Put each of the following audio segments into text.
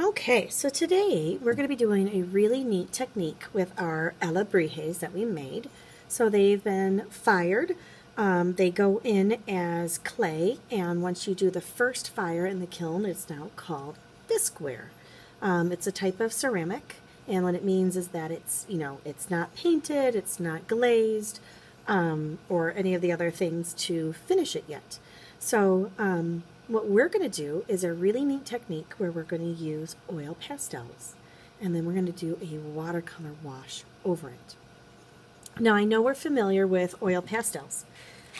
Okay, so today we're going to be doing a really neat technique with our alebrijes that we made. So they've been fired. Um, they go in as clay, and once you do the first fire in the kiln, it's now called bisqueware. Um, it's a type of ceramic, and what it means is that it's, you know, it's not painted, it's not glazed, um, or any of the other things to finish it yet. So um, what we're going to do is a really neat technique where we're going to use oil pastels and then we're going to do a watercolor wash over it. Now I know we're familiar with oil pastels.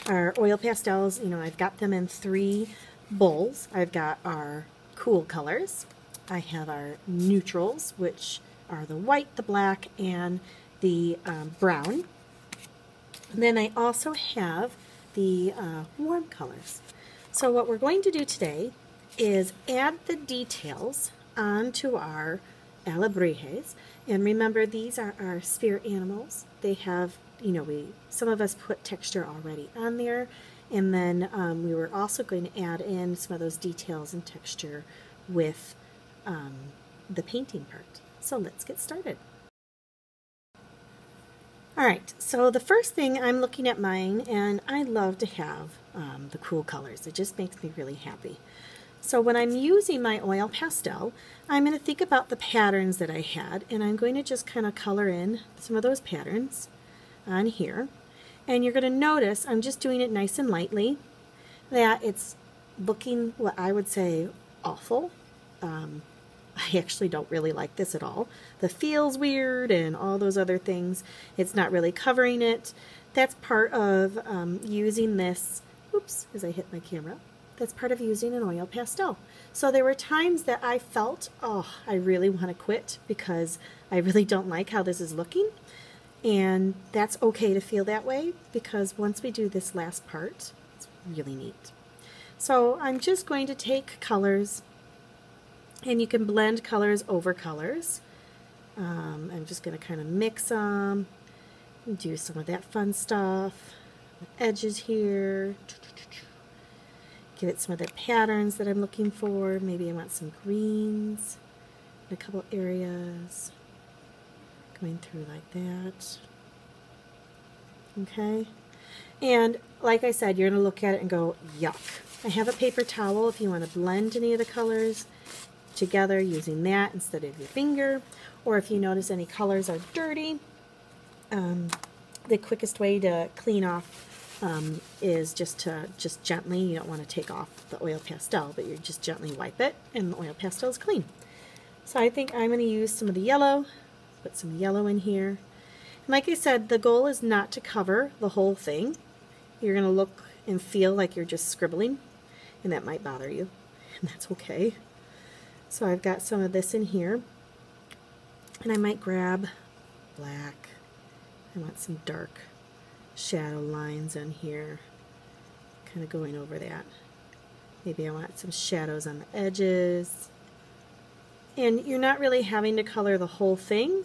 Our oil pastels, you know, I've got them in three bowls. I've got our cool colors. I have our neutrals, which are the white, the black, and the um, brown. And then I also have the uh, warm colors. So what we're going to do today is add the details onto our alebrijes. And remember, these are our spirit animals. They have, you know, we some of us put texture already on there. And then um, we were also going to add in some of those details and texture with um, the painting part. So let's get started. Alright, so the first thing I'm looking at mine, and I love to have um, the cool colors. It just makes me really happy. So when I'm using my oil pastel, I'm going to think about the patterns that I had, and I'm going to just kind of color in some of those patterns on here. And you're going to notice I'm just doing it nice and lightly, that it's looking what I would say awful. Um, I actually don't really like this at all. The feels weird and all those other things. It's not really covering it. That's part of um, using this, oops, as I hit my camera, that's part of using an oil pastel. So there were times that I felt, oh, I really want to quit because I really don't like how this is looking. And that's okay to feel that way because once we do this last part, it's really neat. So I'm just going to take colors and you can blend colors over colors. Um, I'm just going to kind of mix them do some of that fun stuff. Edges here. Give it some of the patterns that I'm looking for. Maybe I want some greens in a couple areas. Going through like that. Okay. And like I said, you're going to look at it and go, yuck. I have a paper towel if you want to blend any of the colors together using that instead of your finger. Or if you notice any colors are dirty, um, the quickest way to clean off um, is just to just gently, you don't want to take off the oil pastel, but you just gently wipe it and the oil pastel is clean. So I think I'm going to use some of the yellow, put some yellow in here. And like I said, the goal is not to cover the whole thing. You're going to look and feel like you're just scribbling, and that might bother you, and that's okay. So I've got some of this in here. And I might grab black. I want some dark shadow lines on here. Kind of going over that. Maybe I want some shadows on the edges. And you're not really having to color the whole thing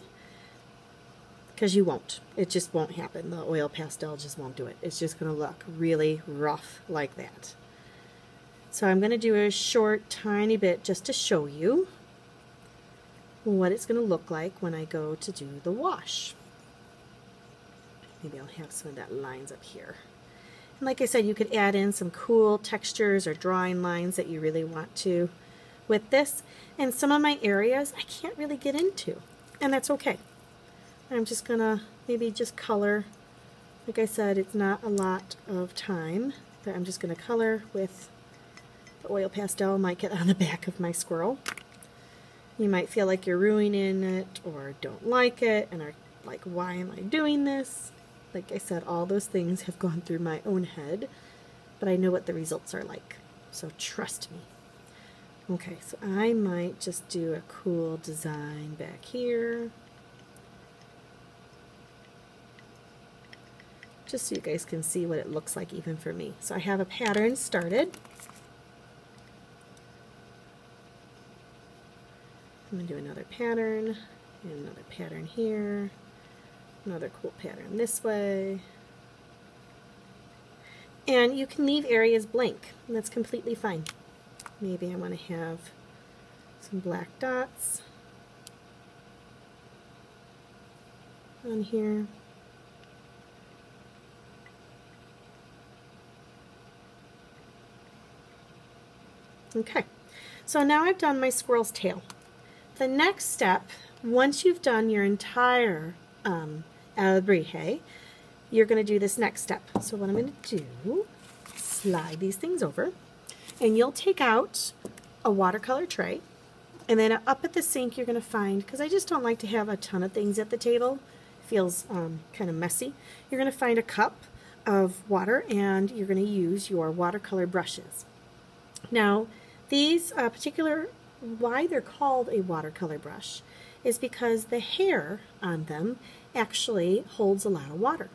because you won't. It just won't happen. The oil pastel just won't do it. It's just going to look really rough like that. So I'm going to do a short tiny bit just to show you what it's going to look like when I go to do the wash. Maybe I'll have some of that lines up here. And like I said, you could add in some cool textures or drawing lines that you really want to with this. And some of my areas I can't really get into, and that's okay. I'm just going to maybe just color. Like I said, it's not a lot of time, but I'm just going to color with the oil pastel might get on the back of my squirrel. You might feel like you're ruining it or don't like it and are like, why am I doing this? Like I said, all those things have gone through my own head, but I know what the results are like, so trust me. Okay, so I might just do a cool design back here. Just so you guys can see what it looks like even for me. So I have a pattern started. I'm going to do another pattern, and another pattern here, another cool pattern this way. And you can leave areas blank, that's completely fine. Maybe I want to have some black dots on here. Okay, so now I've done my squirrel's tail. The next step, once you've done your entire um, you're going to do this next step. So what I'm going to do, slide these things over, and you'll take out a watercolor tray, and then up at the sink you're going to find, because I just don't like to have a ton of things at the table, feels um, kind of messy, you're going to find a cup of water and you're going to use your watercolor brushes. Now, these uh, particular, why they're called a watercolor brush is because the hair on them actually holds a lot of water.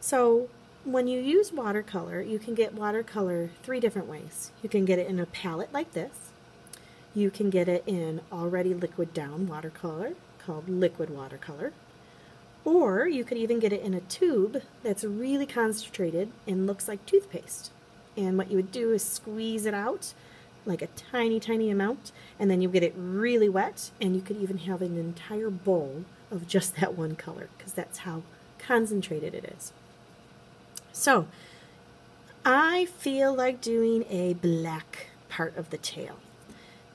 So when you use watercolor, you can get watercolor three different ways. You can get it in a palette like this. You can get it in already liquid down watercolor called liquid watercolor. Or you could even get it in a tube that's really concentrated and looks like toothpaste. And what you would do is squeeze it out like a tiny, tiny amount, and then you get it really wet, and you could even have an entire bowl of just that one color, because that's how concentrated it is. So, I feel like doing a black part of the tail.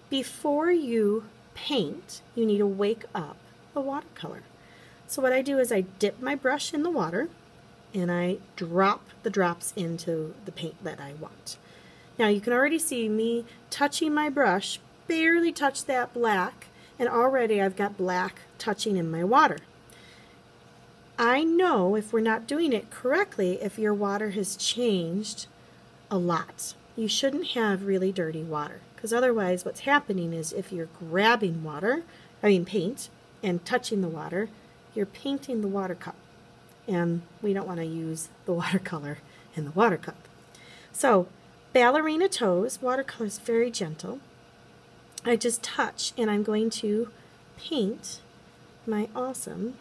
Before you paint, you need to wake up the watercolor. So what I do is I dip my brush in the water, and I drop the drops into the paint that I want. Now you can already see me touching my brush, barely touch that black, and already I've got black touching in my water. I know if we're not doing it correctly if your water has changed a lot. You shouldn't have really dirty water because otherwise what's happening is if you're grabbing water, I mean paint, and touching the water, you're painting the water cup. And we don't want to use the watercolor in the water cup. So Ballerina Toes, watercolor is very gentle. I just touch and I'm going to paint my awesome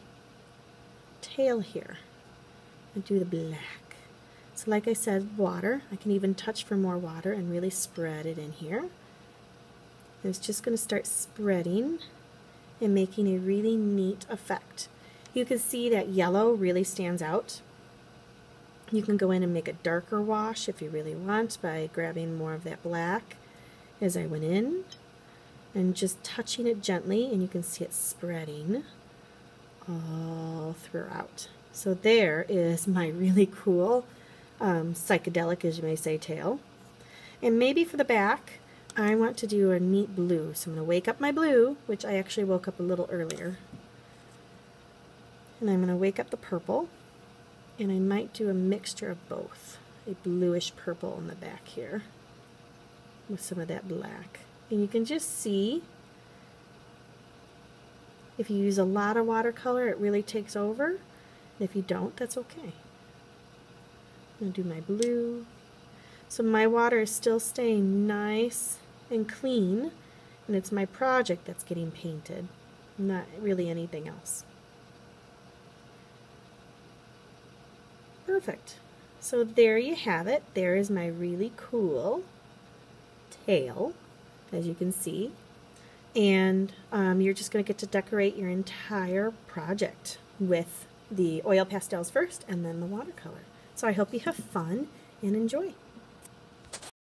tail here. I do the black. So like I said, water. I can even touch for more water and really spread it in here. it's just going to start spreading and making a really neat effect. You can see that yellow really stands out you can go in and make a darker wash if you really want by grabbing more of that black as I went in and just touching it gently and you can see it spreading all throughout. So there is my really cool um, psychedelic, as you may say, tail. And maybe for the back, I want to do a neat blue. So I'm going to wake up my blue, which I actually woke up a little earlier. And I'm going to wake up the purple and I might do a mixture of both. A bluish purple in the back here with some of that black. And you can just see if you use a lot of watercolor it really takes over. And if you don't that's okay. I'm going to do my blue. So my water is still staying nice and clean and it's my project that's getting painted not really anything else Perfect. So there you have it. There is my really cool tail, as you can see. And um, you're just going to get to decorate your entire project with the oil pastels first and then the watercolor. So I hope you have fun and enjoy.